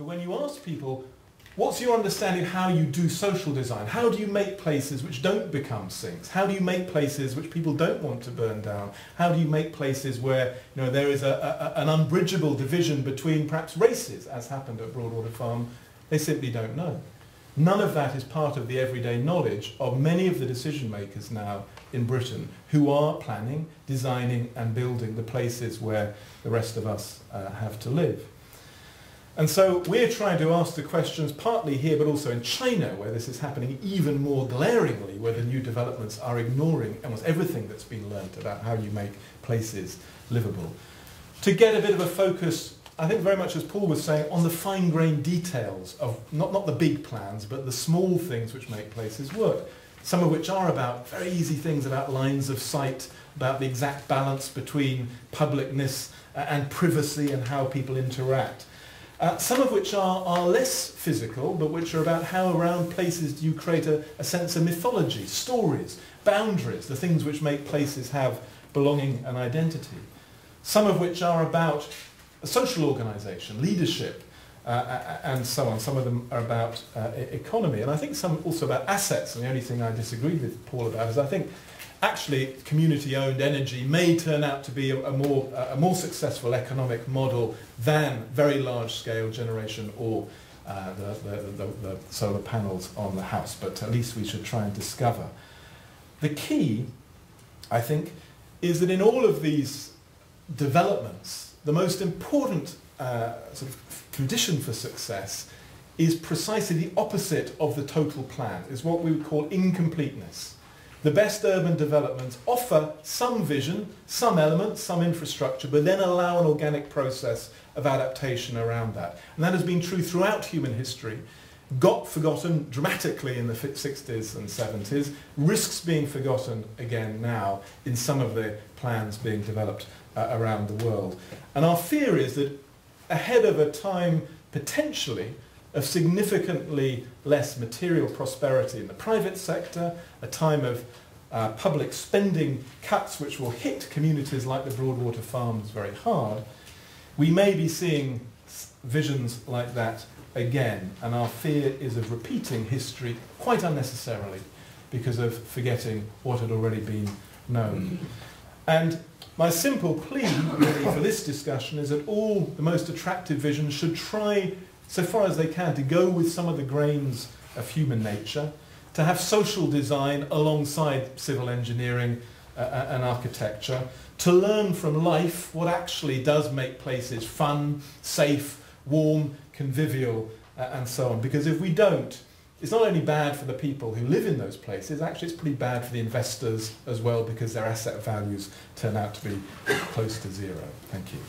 But when you ask people, what's your understanding of how you do social design? How do you make places which don't become sinks? How do you make places which people don't want to burn down? How do you make places where you know, there is a, a, an unbridgeable division between perhaps races, as happened at Broadwater Farm? They simply don't know. None of that is part of the everyday knowledge of many of the decision makers now in Britain who are planning, designing and building the places where the rest of us uh, have to live. And so we're trying to ask the questions partly here but also in China where this is happening even more glaringly where the new developments are ignoring almost everything that's been learnt about how you make places livable. To get a bit of a focus, I think very much as Paul was saying, on the fine-grained details of not, not the big plans but the small things which make places work. Some of which are about very easy things about lines of sight, about the exact balance between publicness and privacy and how people interact. Uh, some of which are, are less physical, but which are about how around places do you create a, a sense of mythology, stories, boundaries, the things which make places have belonging and identity. Some of which are about social organisation, leadership, uh, and so on. Some of them are about uh, economy, and I think some also about assets. And the only thing I disagree with Paul about is I think actually community-owned energy may turn out to be a, a, more, a more successful economic model than very large-scale generation or uh, the, the, the, the solar panels on the house, but at least we should try and discover. The key, I think, is that in all of these developments, the most important uh, sort of condition for success is precisely the opposite of the total plan, is what we would call incompleteness. The best urban developments offer some vision, some elements, some infrastructure, but then allow an organic process of adaptation around that. And that has been true throughout human history, got forgotten dramatically in the 60s and 70s, risks being forgotten again now in some of the plans being developed uh, around the world. And our fear is that ahead of a time potentially of significantly less material prosperity in the private sector, a time of uh, public spending cuts which will hit communities like the Broadwater Farms very hard, we may be seeing visions like that again, and our fear is of repeating history quite unnecessarily because of forgetting what had already been known. And my simple plea really for this discussion is that all the most attractive visions should try so far as they can, to go with some of the grains of human nature, to have social design alongside civil engineering uh, uh, and architecture, to learn from life what actually does make places fun, safe, warm, convivial, uh, and so on. Because if we don't, it's not only bad for the people who live in those places, actually it's pretty bad for the investors as well because their asset values turn out to be close to zero. Thank you.